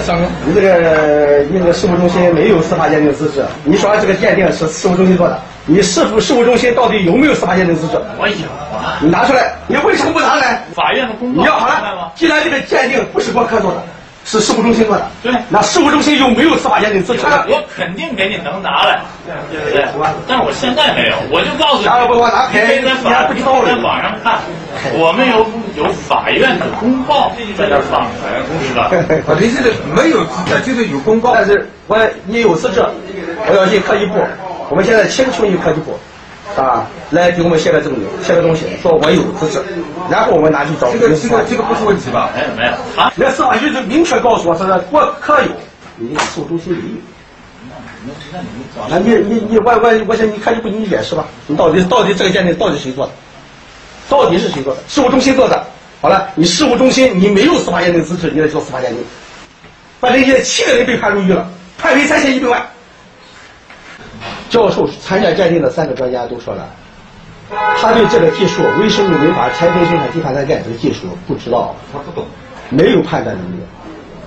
上工，你这个你这个事务中心没有司法鉴定资质，你说这个鉴定是事务中心做的，你是否事务中心到底有没有司法鉴定资质？我有啊，你拿出来，你为什么不拿来？法院的公告你要好了，？既然这个鉴定不是国科做的，是事务中心做的，对那事务中心有没有司法鉴定资质？我肯定给你能拿来，对对对？但是我现在没有，我就告诉你，下回给我拿你可以在你还不知道呢在网上看，我们有有法院的公报在这儿放，是吧？啊，你这个没有资格，就是有公告。但是我你有资质，我要进科技部，我们现在请求你科技部，啊，来给我们写个证明，写个东西，说我有资质，然后我们拿去找这个这个这个不是问题吧？没有没有，啊那司法局就明确告诉我，说是国科有，你事务中心没有。那你你你我我我想你科技部你解释吧，你到底到底这个鉴定到底谁做的？到底是谁做的？事务中心做的。好了，你事务中心你没有司法鉴定资质，你来做司法鉴定。反正现在七个人被判入狱了，判赔三千一百万。教授参加鉴定的三个专家都说了，他对这个技术微生物违法拆分生产低碳酸钙这个技术不知道，他不懂。没有判断能力。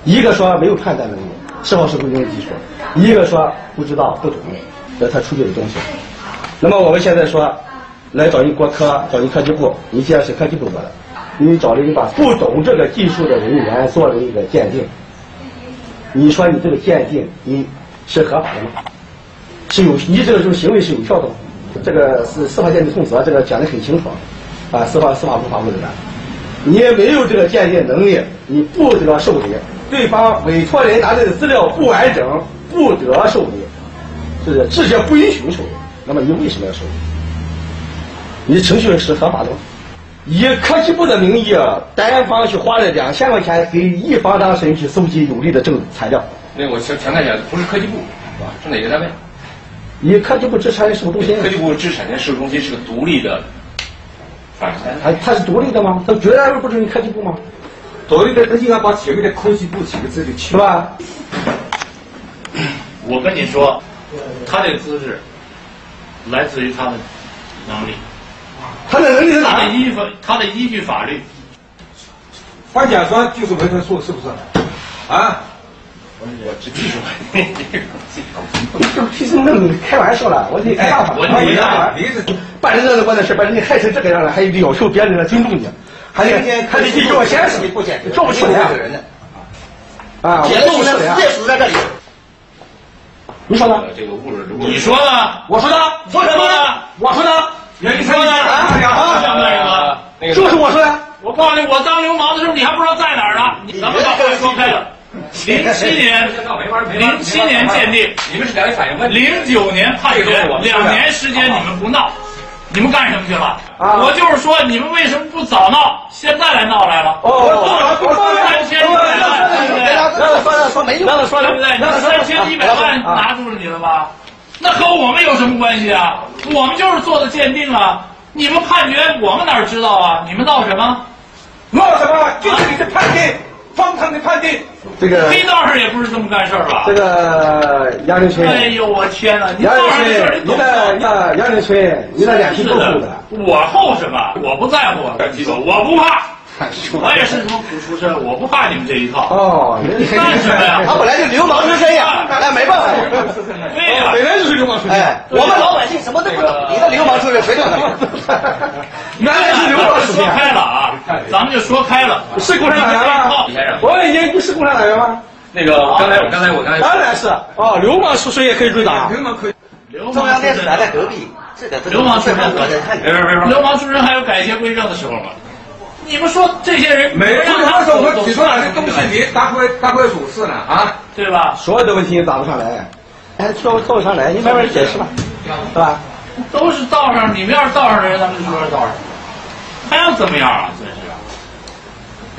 一个说没有判断能力，是否是工程技术；一个说不知道不懂，这他出具的东西。那么我们现在说，来找你国科，找你科技部，你既然是科技部做的，你找了一把不懂这个技术的人员做了一个鉴定，你说你这个鉴定你是合法的吗？是有你这个种行为是有效的吗？这个是司法鉴定通则，这个讲的很清楚，啊，司法司法部法务人员。你也没有这个鉴定能力，你不得受理。对方委托人拿来的资料不完整，不得受理，是直接不允许受理。那么你为什么要受理？你程序是合法的吗？以科技部的名义，单方去花了两千块钱给一方当事人去搜集有利的证材料，那我强强调一下，不是科技部，是吧？是哪个单位？以科技部知识产权事务中心科，技部知识产权事务中心是个独立的法人单位。它它是独立的吗？它绝大多数不是你科技部吗？独立的，他应该把前面的科技部几个字就去是？吧？我跟你说，他这个资质来自于他的能力，他的能力在哪里？他的依法，他的依据法律。发甲酸就是维生素，是不是？啊？我这技术这个技术。这皮实那开玩笑了，我得哎办法。我你你呀你是办人这关的事，把人家害成这个样了，还有要求别人来尊重你，还得还得去要先生，这么出脸人呢？啊！我铁路呢，这么出脸直，接数在这里。你说呢？这个物质，你说呢？我说的，说什么呢？我说的，你说呢？啊，像那个，那个是我说的？我告诉你，我当流氓的时候，你还不知道在哪儿呢。你咱们把话说开了。零七年，零七年鉴定，你们是了解法院问题。零九年判决，两年时间你们不闹，你们干什么去了？啊我就是说，你们为什么不早闹，现在来闹来了？哦，我三千一百万，对不对？让他说了说没用，让他说对不对？，那三千一百万拿住了你了吧？那和我们有什么关系啊？我们就是做的鉴定啊！你们判决我们哪儿知道啊？你们闹什么？闹什么？就是你的判定，方唐的判定。这个黑道上也不是这么干事儿吧这？个杨凌群，哎呦，我天哪！你杨凌道上的事儿群，你的吗？杨杨凌群，你的脸皮够厚的。我厚什么？我不在乎，我不怕。我也是什么苦出身，我不怕你们这一套。哦，你干什么呀？他本来就流氓出身呀，那没办法。对呀、本来就是流氓出身。哎，我们老百姓什么都不懂，你的流氓出身谁懂啊？原来是流氓出身。说开了啊，咱们就说开了。是共产党员吗？我问你，你是共产党员吗？那个刚才我刚才我刚才当然是。哦，流氓出身也可以入党。流氓可以。中氓出身央电视台在隔壁，这个流氓出身流氓出身还有改邪归正的时候吗？你们说这些人没有，让他说我走提出来的东西，你大会大会主事呢啊？对吧？所有的问题你答不上来，哎，说说不上来，你慢慢解释吧，是吧？都是道上，你们要是道上的人，咱们就说是道上，还要怎么样啊？真是，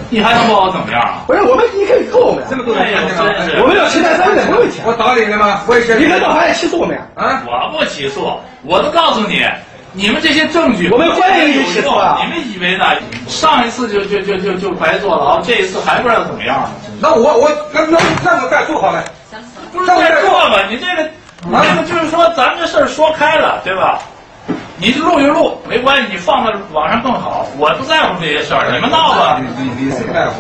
你还能把我怎么样啊？不是，我们你可以告我们，这么多人真是我们要承担责任，没问题。我打你了吗？我也是。你可以到法院起诉我们呀。啊？我不起诉，我都告诉你，你们这些证据，我们欢迎你起诉啊你们以为呢？上一次就就就就就白坐牢，这一次还不知道怎么样呢？那我我那那那我再坐好了。不是再做吧？你这个，你这个就是说，咱们这事儿说开了，对吧？你录就录，没关系，你放到网上更好。我不在乎这些事儿，你们闹吧。你你你谁在乎。